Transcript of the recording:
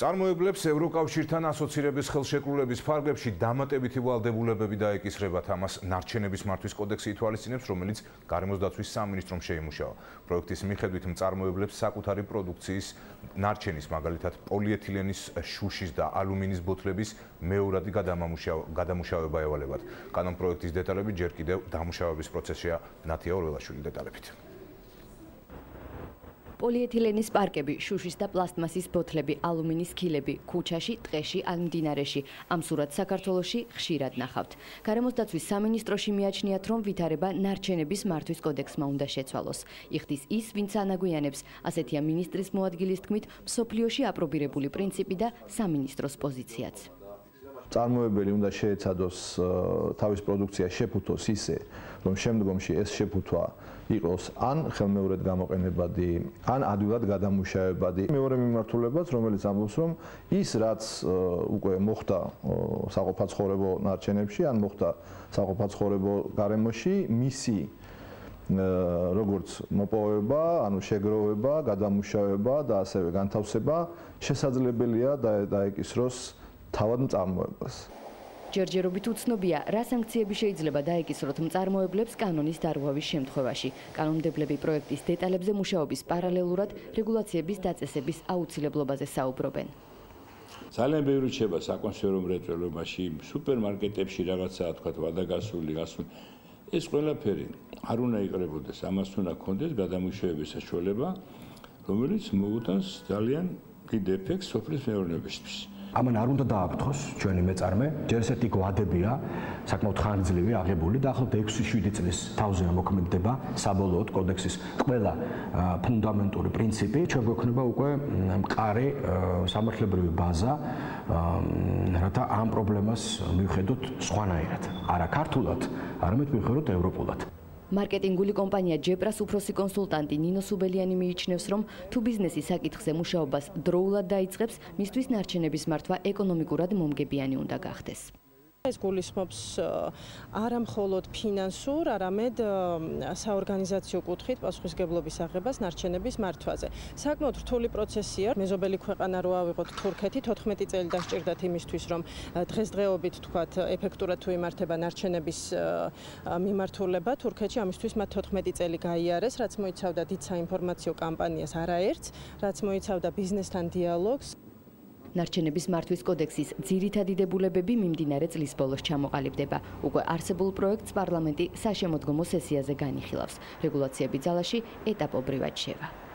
წარმოებლებს ევროკავშირთან ასოცირების ხელშეკრულების ფარგლებში დამატებითი ვალდებულებები დაეკისრებათ ამას ნარჩენების მართვის კოდექსი ითვალისწინებს, რომელიც გარემოს დაცვის სამინისტრომ შეიმუშავა. პროექტის მიხედვით წარმოებლებს საკუთარი პროდუქციის ნარჩენის, მაგალითად პოლიეთილენის შუშის და ალუმინის ბოთლების მეორადი გადამუშავება ევალებათ. კანონ პროექტის დეტალები ჯერ კიდევ დამუშავების პროცესშია. ნათია ორველაშვილი დეტალებით. პოლიეთილენის პარკები, შუშის და პლასტმასის ბოთლები, ალუმინის ქილები, ქუჩაში, ტყეში ან მდინარეში. ამ სურათს საქართველოში ხშირად ნახავთ. გარემოს დაცვის სამინისტროში მიაჩნიათ, რომ ვითარება ნარჩენების მართვის კოდექსმა უნდა შეცვალოს. იხდის ის, ვინც ანაგვიანებს, ასეთია მინისტრის მოადგილის თქმით, მსოფლიოში აპრობირებული პრინციპი და სამინისტროს პოზიციაც. წარმოებელი უნდა შეეცადოს თავის პროდუქცია შეფუთოს ისე, რომ შემდგომში ეს შეფუთვა იყოს ან ხელმეორედ გამოყენებადი, ან ადვილად გადამუშავებადი. მეორე მიმართულებაც, რომელიც ამბობს, რომ ის რაც უკვე მოხდა საყოფაცხოვრებო ნარჩენებში, ან მოხდა საყოფაცხოვრებო გარემოში, მისი როგორც მოპოვება, ანუ შეგროვება, გადამუშავება და ასევე განთავსება შესაძლებელია დაეკისროს თავად მწარმოებას. ჯერჯერობით უცნობია, რა სანქციები შეიძლება დაეკისროთ მწარმოებლებს კანონის დარღვევის შემთხვევაში. კანონმდებლები პროექტის დეტალებზე მუშაობის პარალელურად რეგულაციების დაწესების აუცილებლობაზე საუბრობენ. ძალიან ბევრი რჩება საკონსერვო მრეწველობაში, სუპერმარკეტებში რაღაცაა თქვა ვადაგასული, გასული. ეს ყველაფერი არ უნდა იყრებოდეს, ამას უნდა კონდეს გადამუშავების საშუალება, რომელიც მოუთანს ძალიან დიდ ეფექტს სოფლის მეურნეობისთვის. ამან არ უნდა დააფრთხოს ჩვენი მეწარმე, ჯერ ესეთი გვადებია, საკმაოდ ხანგრძლივი აღებული და ახლა 6-7 წლის თავზე მოქმედდება საბოლოოდ კოდექსის ყველა ფუნდამენტური პრინციპი. ჩვენ გვექნება უკვე მყარი სამართლებრივი ბაზა, რათა ამ პრობლემას მივხედოთ სხვანაირად, არა ქართულად, არამედ მივხედოთ ევროპულად. მარკეტინგული კომპანია ჯეპრას უფროსი კონსულტანტი ნინო სუბელიანი მიიჩნევს, რომ თუ ბიზნესი საკითხზე მუშაობას დროულად დაიწყებს, მისთვის ნარჩენების მართვა ეკონომიკურად მომგებიანი უნდა გახდეს. ეს გულისხმობს არა მხოლოდ ფინანსურ, არამედ საორგანიზაციო კუთხით პასუხისგებლობის აღებას ნარჩენების მართვაზე. საკმაოდ რთული პროცესია. მეზობელი ქვეყანა რო ავიღოთ თურქეთი 14 წელი დასჭირდათ იმისთვის, რომ დღესდღეობით თქვათ ეფექტურად თუ იმართება ნარჩენების მიმართულება თურქეთში, ამისთვის მათ 14 წელი გაიარეს, რაც მოიცავდა დიდ საინფორმაციო კამპანიას არაერთს, რაც მოიცავდა ბიზნესთან დიალოგს. ნარჩენების მართვის კოდექსის ძირითადი დებულებები მიმდინარე წლის ბოლოს ჩამოყალიბდება. უკვე არსებულ პროექტს პარლამენტი საშემოდგომო სესიაზე განიხილავს. რეგულაციები ძალაში ეტაპობრივად შევა.